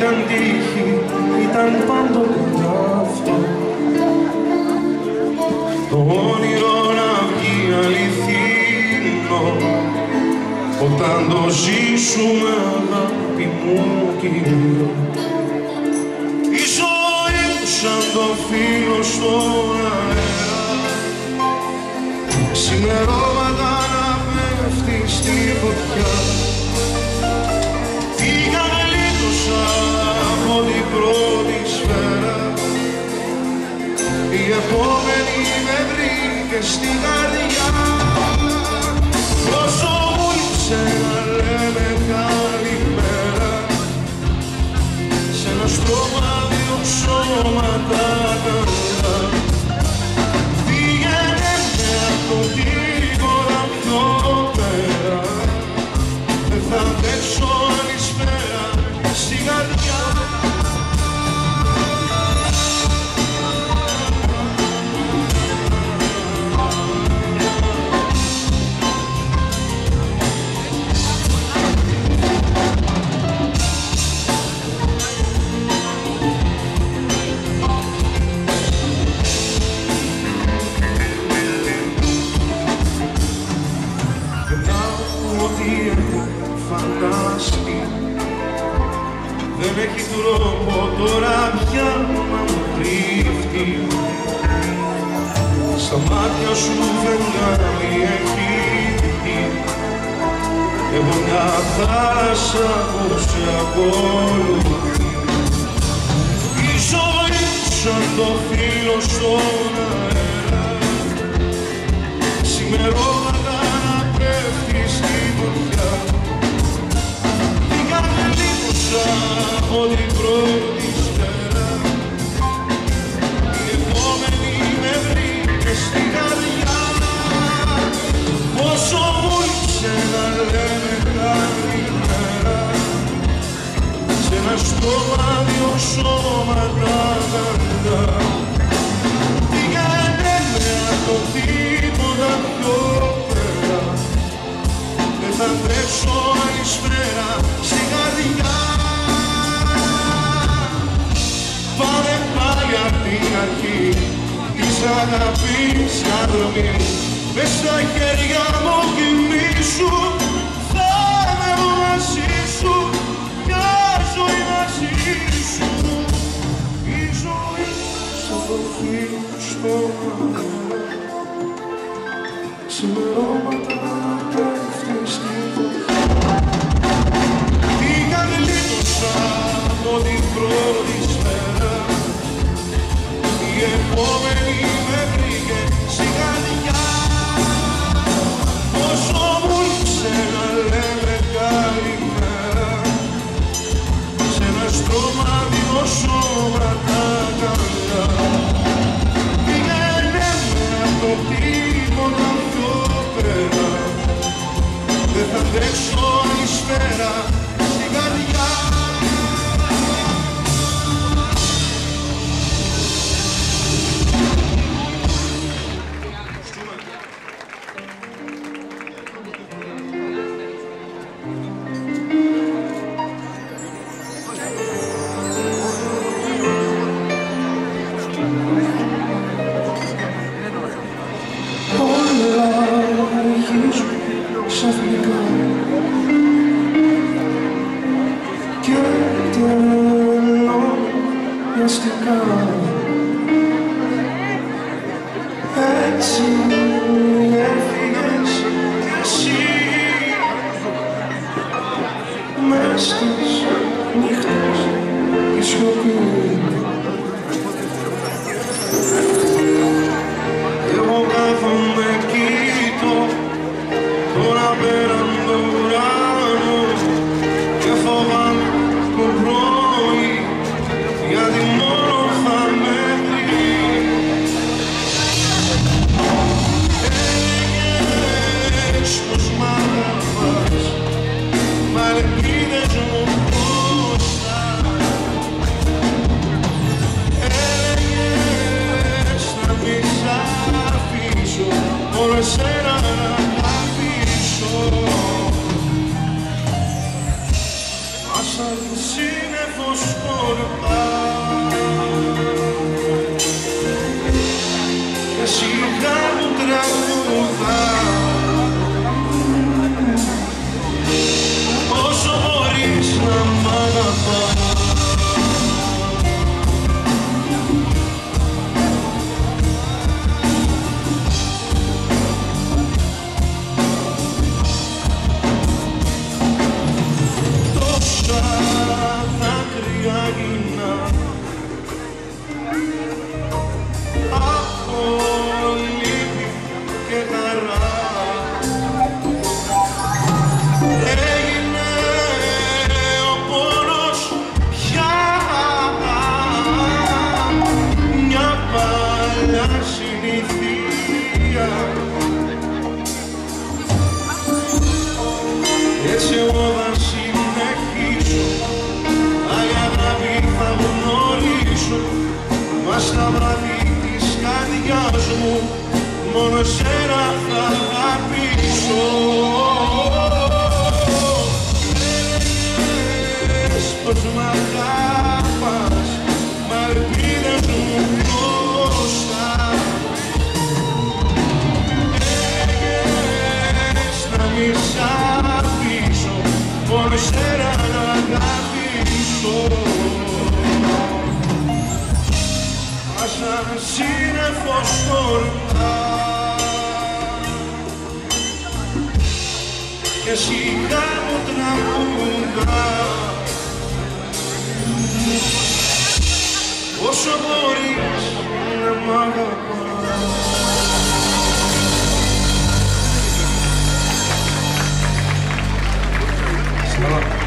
ήταν τύχη, ήταν πάντοτε αυτό. Το όνειρο να βγει αληθινό Όταν το ζήσουμε αγάπη μου κύριο. Η ζωή μου σαν το φύλλο στον αέρα. Ξημερώματα να πέφτει στη φωτιά. Βρήκε στην καρδιά Όσο μου ήρθε να λέμε καλημέρα σε ένα στρώμα δύο σώματα ό,τι έχω φανταστεί Δεν έχει τρόπο τώρα πια να μου κρύφτει. Στα μάτια σου φεγγάρι έχει δει Εγώ μια θάλασσα που σε ακολουθεί Η ζωή σαν το φύλλο στον αέρα την αρχή της αγάπης διαδρομή Μες στα χέρια μου κοιμήσου Θα είμαι μαζί σου μια ζωή μαζί σου. Η ζωή σαν το φύλλο στο αέρα Σημερώματα να πέφτει στη φωτιά. Πήγα γλίτωσα από την πρώτη wants to go back to everything she can see. Meesters, nichters, is goed. μόνο εσένα θα αγαπήσω. μα σαν σύννεφο χορτά. Και σιγά μου τραγουδά. Όσο μπορείς να μ' αγαπάς Come on.